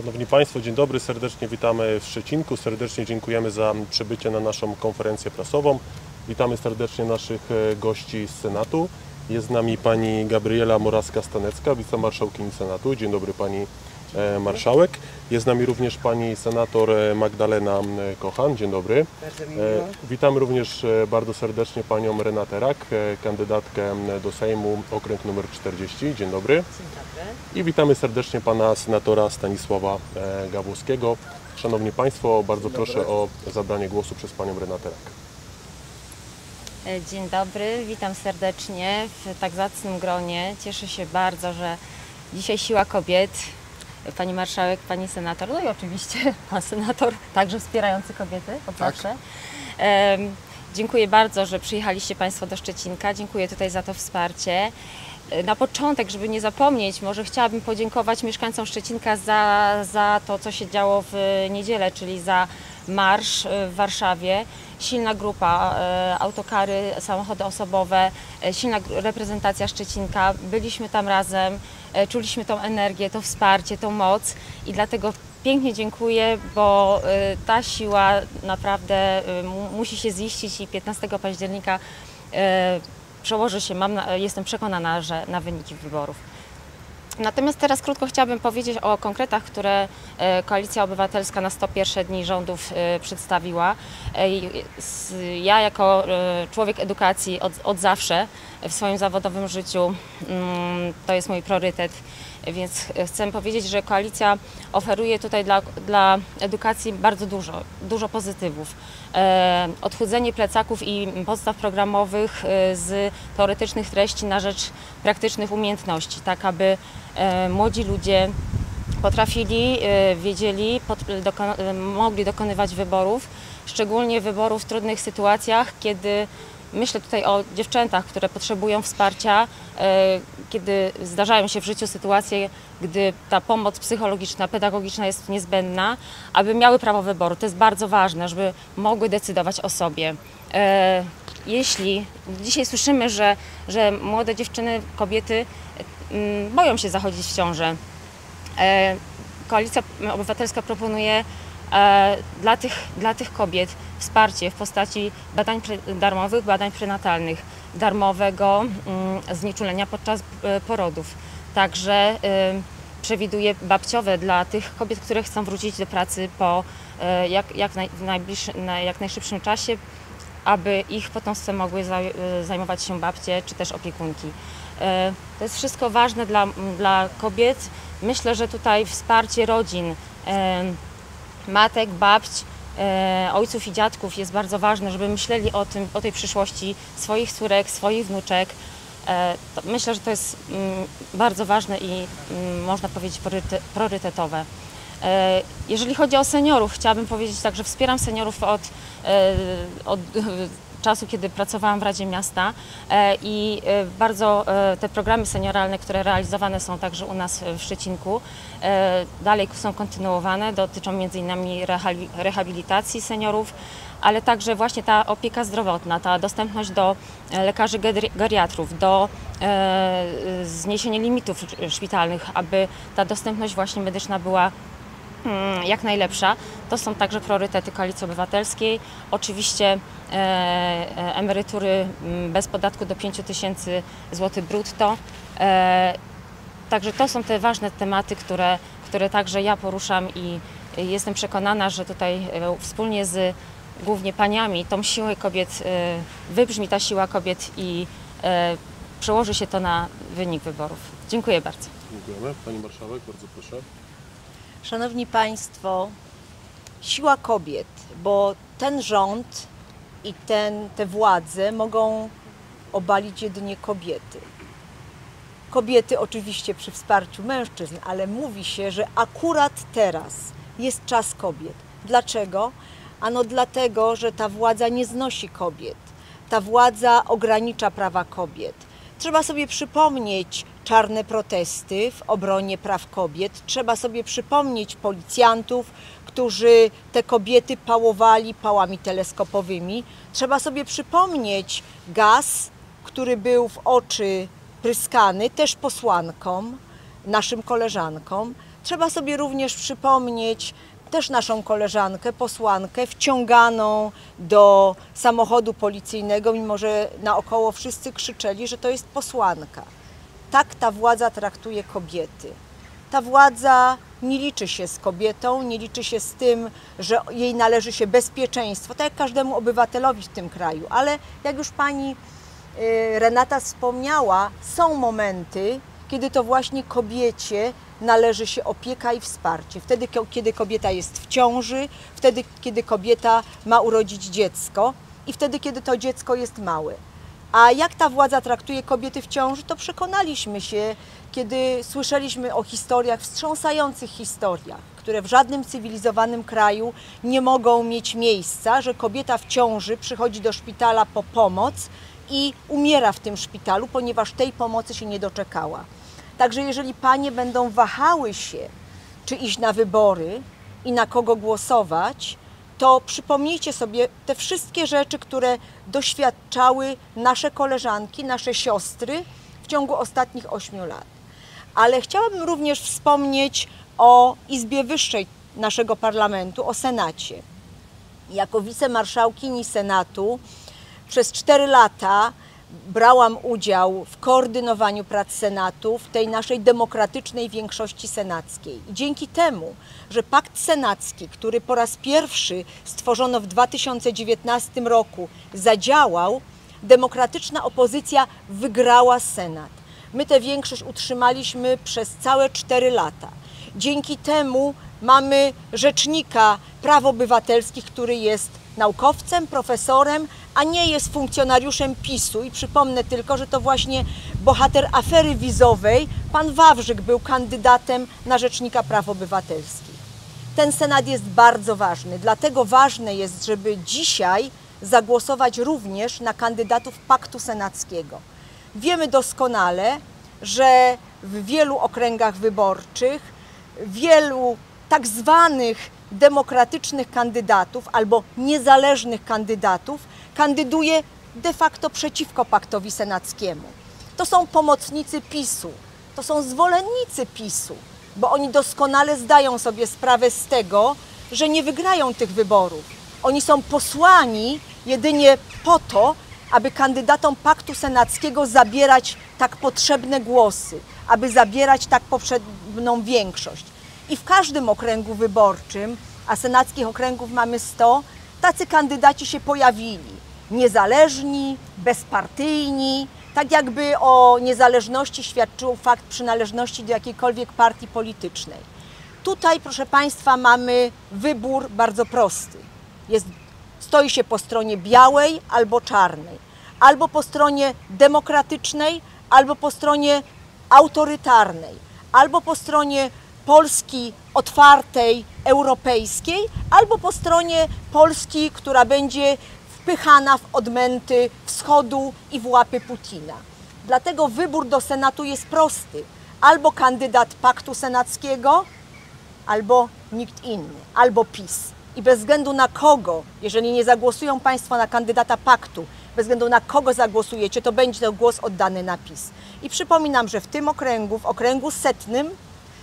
Szanowni Państwo, dzień dobry, serdecznie witamy w Szczecinku, serdecznie dziękujemy za przybycie na naszą konferencję prasową. Witamy serdecznie naszych e, gości z Senatu. Jest z nami pani Gabriela Moraska-Stanecka, wicemarszałkini Senatu. Dzień dobry pani marszałek. Jest z nami również pani senator e, Magdalena e, Kochan. Dzień dobry. E, miło. Witamy również e, bardzo serdecznie panią Renatę Rak, e, kandydatkę do Sejmu, okręg numer 40. Dzień dobry. Dzień dobry. I witamy serdecznie pana senatora Stanisława e, Gawłowskiego. Szanowni Państwo, bardzo proszę o zabranie głosu przez panią Renatę Rak. E, Dzień dobry, witam serdecznie w tak zacnym gronie. Cieszę się bardzo, że dzisiaj Siła Kobiet, Pani Marszałek, Pani Senator, no i oczywiście Pan Senator, także wspierający kobiety od zawsze. Em, Dziękuję bardzo, że przyjechaliście Państwo do Szczecinka. Dziękuję tutaj za to wsparcie. E, Na początek, żeby nie zapomnieć, może chciałabym podziękować mieszkańcom Szczecinka za, za to, co się działo w niedzielę, czyli za marsz e, w Warszawie. Silna grupa, e, autokary, samochody osobowe, e, silna reprezentacja Szczecinka. Byliśmy tam razem, e, czuliśmy tą energię, to wsparcie, tą moc i dlatego pięknie dziękuję, bo ta siła naprawdę mu- musi się ziścić i 15 października przełoży się, mam, jestem przekonana, że na wyniki wyborów. Natomiast teraz krótko chciałabym powiedzieć o konkretach, które e, Koalicja Obywatelska na 101 dni rządów e, przedstawiła. E, Ja jako człowiek edukacji od, od zawsze w swoim zawodowym życiu mm, to jest mój priorytet, więc chcę powiedzieć, że Koalicja oferuje tutaj dla, dla edukacji bardzo dużo, dużo pozytywów. E, Odchudzenie plecaków i podstaw programowych e, z teoretycznych treści na rzecz praktycznych umiejętności, tak aby e, młodzi ludzie potrafili, wiedzieli, mogli dokonywać wyborów, szczególnie wyborów w trudnych sytuacjach, kiedy myślę tutaj o dziewczętach, które potrzebują wsparcia, e, kiedy zdarzają się w życiu sytuacje, gdy ta pomoc psychologiczna, pedagogiczna jest niezbędna, aby miały prawo wyboru. To jest bardzo ważne, żeby mogły decydować o sobie. E, Jeśli dzisiaj słyszymy, że, że młode dziewczyny, kobiety mm, boją się zachodzić w ciążę, E, Koalicja Obywatelska proponuje dla tych, dla tych kobiet wsparcie w postaci badań darmowych, badań prenatalnych, darmowego mm, znieczulenia podczas e, porodów. Także e, przewiduje babciowe dla tych kobiet, które chcą wrócić do pracy po e, jak, jak, naj, na jak najszybszym czasie, aby ich potomstwem mogły zaj- zajmować się babcie czy też opiekunki. To jest wszystko ważne dla, dla kobiet. Myślę, że tutaj wsparcie rodzin, matek, babć, e, ojców i dziadków jest bardzo ważne, żeby myśleli o tym, o tej przyszłości swoich córek, swoich wnuczek. E, Myślę, że to jest mm, bardzo ważne i mm, można powiedzieć prioryte- priorytetowe. E, Jeżeli chodzi o seniorów, chciałabym powiedzieć tak, że wspieram seniorów od, e, od czasu, kiedy pracowałam w Radzie Miasta e, i e, bardzo e, te programy senioralne, które realizowane są także u nas w Szczecinku, dalej są kontynuowane, dotyczą m.in. rehali- rehabilitacji seniorów, ale także właśnie ta opieka zdrowotna, ta dostępność do lekarzy geri- geriatrów, do zniesienia limitów szpitalnych, aby ta dostępność właśnie medyczna była jak najlepsza. To są także priorytety Koalicji Obywatelskiej. Oczywiście e, e, emerytury mm, bez podatku do 5 tysięcy złotych brutto. E, Także to są te ważne tematy, które, które także ja poruszam i jestem przekonana, że tutaj wspólnie z głównie paniami tą siłę kobiet wybrzmi ta siła kobiet i przełoży się to na wynik wyborów. Dziękuję bardzo. Dziękujemy. Pani Marszałek, bardzo proszę. Szanowni Państwo, siła kobiet, bo ten rząd i ten, te władze mogą obalić jedynie kobiety. Kobiety oczywiście przy wsparciu mężczyzn, ale mówi się, że akurat teraz jest czas kobiet. Dlaczego? Ano dlatego, że ta władza nie znosi kobiet. Ta władza ogranicza prawa kobiet. Trzeba sobie przypomnieć czarne protesty w obronie praw kobiet. Trzeba sobie przypomnieć policjantów, którzy te kobiety pałowali pałami teleskopowymi. Trzeba sobie przypomnieć gaz, który był w oczy pryskany też posłankom, naszym koleżankom. Trzeba sobie również przypomnieć też naszą koleżankę, posłankę, wciąganą do samochodu policyjnego, mimo że naokoło wszyscy krzyczeli, że to jest posłanka. Tak ta władza traktuje kobiety. Ta władza nie liczy się z kobietą, nie liczy się z tym, że jej należy się bezpieczeństwo, tak jak każdemu obywatelowi w tym kraju. Ale jak już pani y, Renata wspomniała, są momenty, kiedy to właśnie kobiecie należy się opieka i wsparcie. Wtedy, kiedy kobieta jest w ciąży, wtedy, kiedy kobieta ma urodzić dziecko i wtedy, kiedy to dziecko jest małe. A jak ta władza traktuje kobiety w ciąży, to przekonaliśmy się, kiedy słyszeliśmy o historiach, wstrząsających historiach, które w żadnym cywilizowanym kraju nie mogą mieć miejsca, że kobieta w ciąży przychodzi do szpitala po pomoc i umiera w tym szpitalu, ponieważ tej pomocy się nie doczekała. Także jeżeli panie będą wahały się, czy iść na wybory i na kogo głosować, to przypomnijcie sobie te wszystkie rzeczy, które doświadczały nasze koleżanki, nasze siostry w ciągu ostatnich ośmiu lat. Ale chciałabym również wspomnieć o Izbie Wyższej naszego parlamentu, o Senacie. Jako wicemarszałkini Senatu przez cztery lata brałam udział w koordynowaniu prac Senatu, w tej naszej demokratycznej większości senackiej. I dzięki temu, że Pakt Senacki, który po raz pierwszy stworzono w 2019 roku, zadziałał, demokratyczna opozycja wygrała Senat. My tę większość utrzymaliśmy przez całe cztery lata. Dzięki temu mamy rzecznika praw obywatelskich, który jest naukowcem, profesorem, a nie jest funkcjonariuszem PiSu. I przypomnę tylko, że to właśnie bohater afery wizowej, pan Wawrzyk, był kandydatem na rzecznika praw obywatelskich. Ten Senat jest bardzo ważny, dlatego ważne jest, żeby dzisiaj zagłosować również na kandydatów Paktu Senackiego. Wiemy doskonale, że w wielu okręgach wyborczych wielu tak zwanych demokratycznych kandydatów albo niezależnych kandydatów kandyduje de facto przeciwko paktowi senackiemu. To są pomocnicy PiSu, to są zwolennicy PiSu, bo oni doskonale zdają sobie sprawę z tego, że nie wygrają tych wyborów. Oni są posłani jedynie po to, aby kandydatom paktu senackiego zabierać tak potrzebne głosy, aby zabierać tak potrzebną większość. I w każdym okręgu wyborczym, a senackich okręgów mamy 100, tacy kandydaci się pojawili. Niezależni, bezpartyjni, tak jakby o niezależności świadczył fakt przynależności do jakiejkolwiek partii politycznej. Tutaj, proszę Państwa, mamy wybór bardzo prosty. Jest, stoi się po stronie białej albo czarnej, albo po stronie demokratycznej, albo po stronie autorytarnej, albo po stronie Polski otwartej, europejskiej, albo po stronie Polski, która będzie wpychana w odmęty wschodu i w łapy Putina. Dlatego wybór do Senatu jest prosty. Albo kandydat paktu senackiego, albo nikt inny, albo PiS. I bez względu na kogo, jeżeli nie zagłosują Państwo na kandydata paktu, bez względu na kogo zagłosujecie, to będzie to głos oddany na PiS. I przypominam, że w tym okręgu, w okręgu setnym,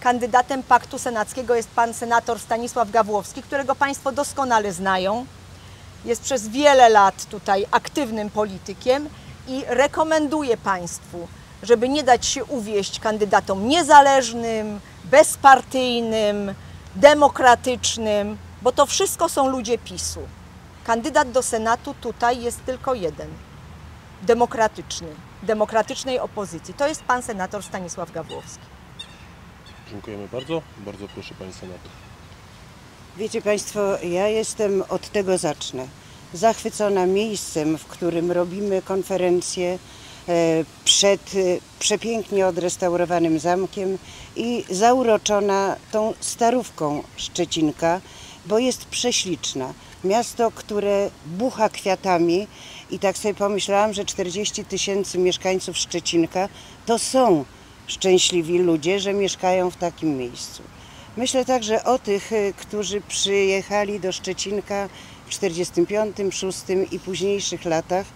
kandydatem paktu senackiego jest pan senator Stanisław Gawłowski, którego Państwo doskonale znają. Jest przez wiele lat tutaj aktywnym politykiem i rekomenduję Państwu, żeby nie dać się uwieść kandydatom niezależnym, bezpartyjnym, demokratycznym, bo to wszystko są ludzie PiSu. Kandydat do Senatu tutaj jest tylko jeden demokratyczny, demokratycznej opozycji. To jest pan senator Stanisław Gawłowski. Dziękujemy bardzo. Bardzo proszę Pani Senator. Wiecie Państwo, ja jestem od tego zacznę. Zachwycona miejscem, w którym robimy konferencję e, przed e, przepięknie odrestaurowanym zamkiem i zauroczona tą starówką Szczecinka, bo jest prześliczna. Miasto, które bucha kwiatami i tak sobie pomyślałam, że 40 tysięcy mieszkańców Szczecinka to są szczęśliwi ludzie, że mieszkają w takim miejscu. Myślę także o tych, y, którzy przyjechali do Szczecinka w 45, 6 i późniejszych latach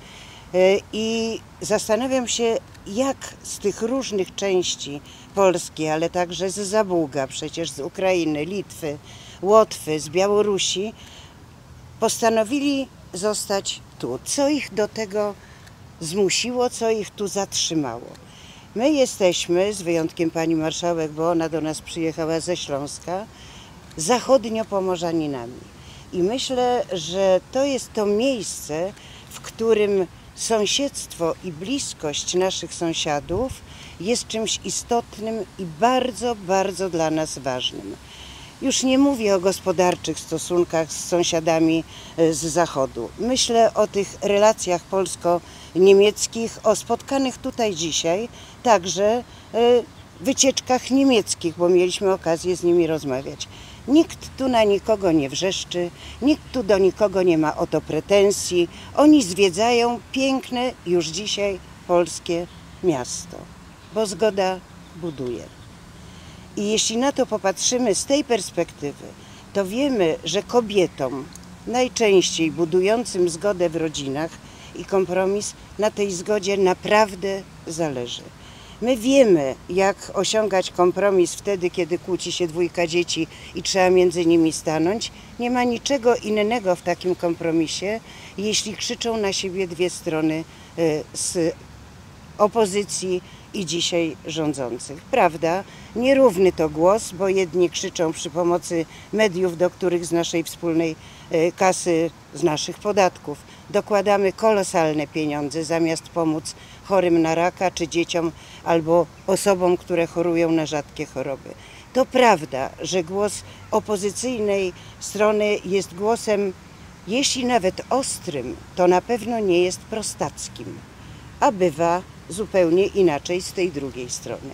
y, i zastanawiam się, jak z tych różnych części Polski, ale także z Zabuga, przecież z Ukrainy, Litwy, Łotwy, z Białorusi, postanowili zostać tu. Co ich do tego zmusiło, co ich tu zatrzymało? My jesteśmy, z wyjątkiem pani marszałek, bo ona do nas przyjechała ze Śląska, zachodnio-pomorzaninami. I myślę, że to jest to miejsce, w którym sąsiedztwo i bliskość naszych sąsiadów jest czymś istotnym i bardzo, bardzo dla nas ważnym. Już nie mówię o gospodarczych stosunkach z sąsiadami e, z zachodu. Myślę o tych relacjach polsko-niemieckich, o spotkanych tutaj dzisiaj, także e, wycieczkach niemieckich, bo mieliśmy okazję z nimi rozmawiać. Nikt tu na nikogo nie wrzeszczy, nikt tu do nikogo nie ma o to pretensji. Oni zwiedzają piękne już dzisiaj polskie miasto, bo zgoda buduje. I jeśli na to popatrzymy z tej perspektywy, to wiemy, że kobietom, najczęściej budującym zgodę w rodzinach i kompromis, na tej zgodzie naprawdę zależy. My wiemy, jak osiągać kompromis wtedy, kiedy kłóci się dwójka dzieci i trzeba między nimi stanąć. Nie ma niczego innego w takim kompromisie, jeśli krzyczą na siebie dwie strony y, z opozycji i dzisiaj rządzących. Prawda, nierówny to głos, bo jedni krzyczą przy pomocy mediów, do których z naszej wspólnej e, kasy, z naszych podatków dokładamy kolosalne pieniądze zamiast pomóc chorym na raka czy dzieciom albo osobom, które chorują na rzadkie choroby. To prawda, że głos opozycyjnej strony jest głosem, jeśli nawet ostrym, to na pewno nie jest prostackim, a bywa zupełnie inaczej z tej drugiej strony.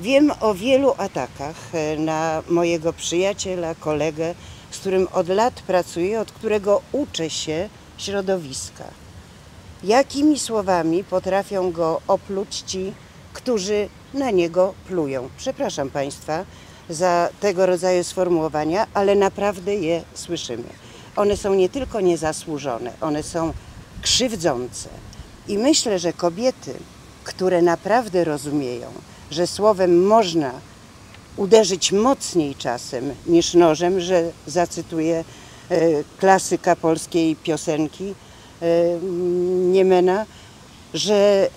Wiem o wielu atakach e, na mojego przyjaciela, kolegę, z którym od lat pracuję, od którego uczę się środowiska. Jakimi słowami potrafią go opluć ci, którzy na niego plują? Przepraszam Państwa za tego rodzaju sformułowania, ale naprawdę je słyszymy. One są nie tylko niezasłużone, one są krzywdzące. I myślę, że kobiety, które naprawdę rozumieją, że słowem można uderzyć mocniej czasem niż nożem, że zacytuję e, klasyka polskiej piosenki e, Niemena, że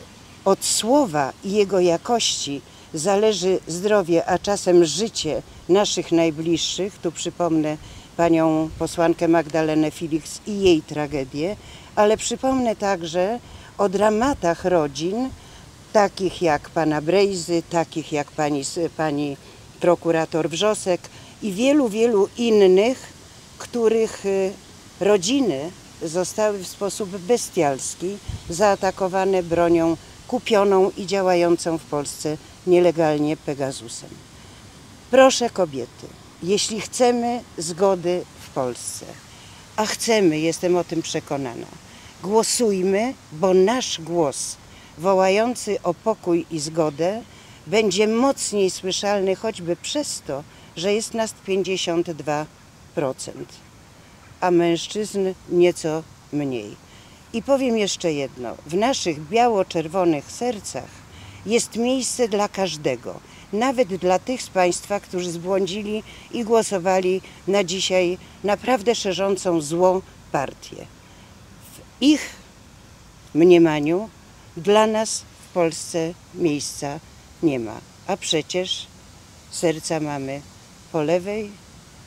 od słowa i jego jakości zależy zdrowie, a czasem życie naszych najbliższych. Tu przypomnę panią posłankę Magdalenę Felix i jej tragedię, ale przypomnę także o dramatach rodzin, takich jak pana Brejzy, takich jak pani, pani prokurator Wrzosek i wielu, wielu innych, których y, rodziny zostały w sposób bestialski zaatakowane bronią kupioną i działającą w Polsce nielegalnie Pegasusem. Proszę kobiety, jeśli chcemy zgody w Polsce, a chcemy, jestem o tym przekonana, głosujmy, bo nasz głos wołający o pokój i zgodę będzie mocniej słyszalny choćby przez to, że jest nas 52%, a mężczyzn nieco mniej. I powiem jeszcze jedno: w naszych biało-czerwonych sercach jest miejsce dla każdego, nawet dla tych z Państwa, którzy zbłądzili i głosowali na dzisiaj naprawdę szerzącą złą partię. W ich mniemaniu dla nas w Polsce miejsca nie ma, a przecież serca mamy po lewej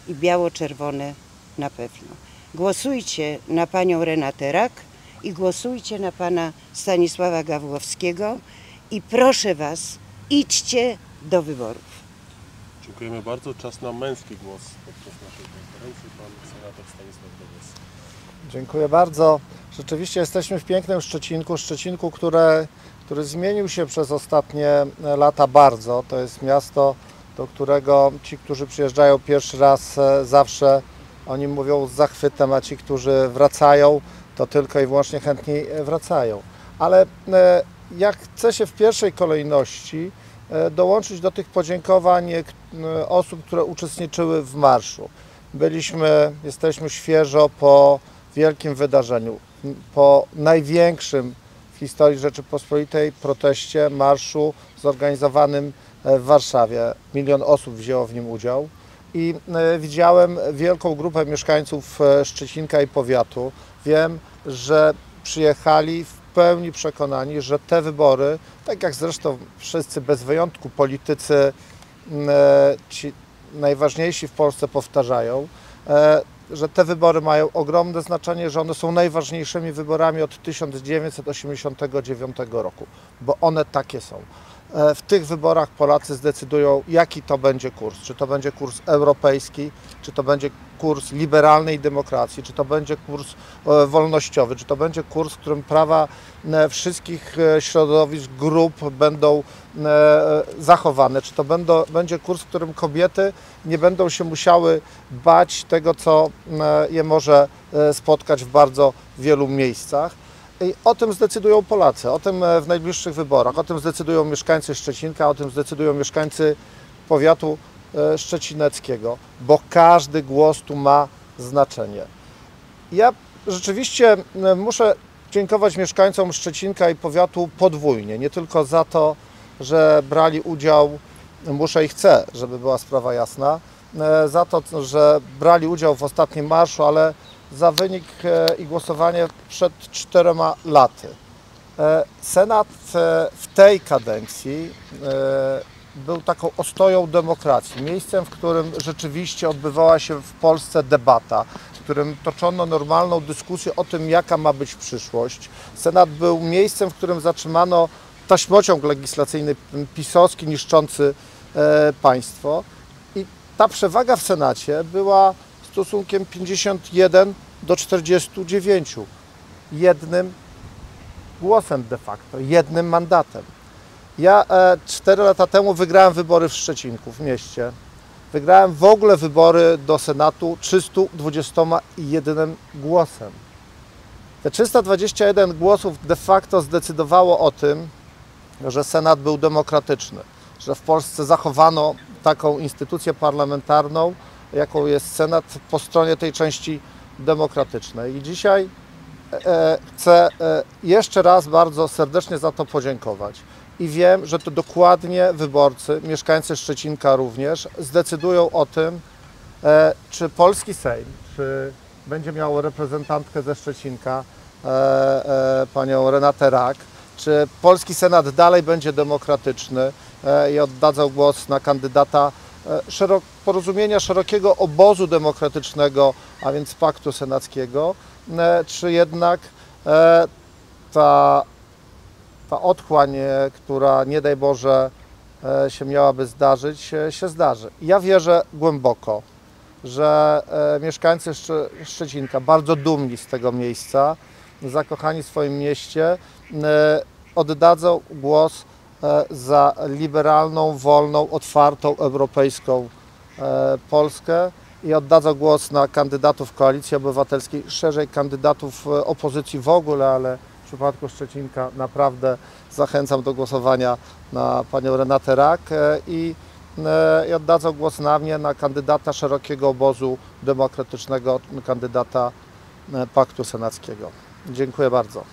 i biało-czerwone na pewno. Głosujcie na panią Renatę Rak i głosujcie na pana Stanisława Gawłowskiego i proszę was, idźcie do wyborów. Dziękujemy bardzo. Czas na męski głos podczas naszej konferencji. Pan senator Stanisław Dowes. Dziękuję bardzo. Rzeczywiście jesteśmy w pięknym Szczecinku, Szczecinku, które, który zmienił się przez ostatnie lata bardzo. To jest miasto, do którego ci, którzy przyjeżdżają pierwszy raz, e, zawsze oni mówią z zachwytem, a ci, którzy wracają, to tylko i wyłącznie chętniej wracają. Ale e, jak chcę się w pierwszej kolejności e, dołączyć do tych podziękowań e, e, osób, które uczestniczyły w marszu. Byliśmy, jesteśmy świeżo po wielkim wydarzeniu, po największym w historii Rzeczypospolitej proteście, marszu zorganizowanym e, w Warszawie. Milion osób wzięło w nim udział i e, widziałem wielką grupę mieszkańców e, Szczecinka i powiatu. Wiem, że przyjechali w pełni przekonani, że te wybory, tak jak zresztą wszyscy bez wyjątku politycy ci najważniejsi w Polsce powtarzają, że te wybory mają ogromne znaczenie, że one są najważniejszymi wyborami od 1989 roku, bo one takie są. E, W tych wyborach Polacy zdecydują, jaki to będzie kurs. Czy to będzie kurs europejski, czy to będzie kurs liberalnej demokracji, czy to będzie kurs e, wolnościowy, czy to będzie kurs, w którym prawa e, wszystkich środowisk, grup będą zachowane, czy to będą, będzie kurs, w którym kobiety nie będą się musiały bać tego, co je może spotkać w bardzo wielu miejscach. I o tym zdecydują Polacy, o tym e, w najbliższych wyborach, o tym zdecydują mieszkańcy Szczecinka, o tym zdecydują mieszkańcy powiatu e, szczecineckiego, bo każdy głos tu ma znaczenie. Ja rzeczywiście muszę dziękować mieszkańcom Szczecinka i powiatu podwójnie, nie tylko za to, że brali udział, muszę i chcę, żeby była sprawa jasna, e, za to, że brali udział w ostatnim marszu, ale za wynik e, i głosowanie przed czterema laty. E, Senat e, w tej kadencji był taką ostoją demokracji, miejscem, w którym rzeczywiście odbywała się w Polsce debata, w którym toczono normalną dyskusję o tym, jaka ma być przyszłość. Senat był miejscem, w którym zatrzymano taśmociąg legislacyjny pisowski niszczący państwo. I ta przewaga w Senacie była stosunkiem 51 do 49. Jednym głosem de facto, jednym mandatem. Ja e, 4 lata temu wygrałem wybory w Szczecinku, w mieście. Wygrałem w ogóle wybory do Senatu 321 głosem. Te 321 głosów de facto zdecydowało o tym, że Senat był demokratyczny, że w Polsce zachowano taką instytucję parlamentarną, jaką jest Senat po stronie tej części demokratycznej. I dzisiaj e, chcę e, jeszcze raz bardzo serdecznie za to podziękować. I wiem, że to dokładnie wyborcy, mieszkańcy Szczecinka również, zdecydują o tym, e, czy polski Sejm, czy będzie miał reprezentantkę ze Szczecinka, e, e, panią Renatę Rak, czy polski Senat dalej będzie demokratyczny e, i oddadzą głos na kandydata e, szerok, porozumienia szerokiego obozu demokratycznego, a więc paktu senackiego, e, czy jednak e, ta, ta otchłań, e, która nie daj Boże e, się miałaby zdarzyć, e, się zdarzy. Ja wierzę głęboko, że e, mieszkańcy Szcze- Szczecinka, bardzo dumni z tego miejsca, zakochani w swoim mieście, e, oddadzą głos e, za liberalną, wolną, otwartą, europejską e, Polskę i oddadzą głos na kandydatów Koalicji Obywatelskiej, szerzej kandydatów e, opozycji w ogóle, ale w przypadku Szczecinka naprawdę zachęcam do głosowania na panią Renatę Rak e, i, e, i oddadzą głos na mnie, na kandydata szerokiego obozu demokratycznego, kandydata e, Paktu Senackiego. Dziękuję bardzo.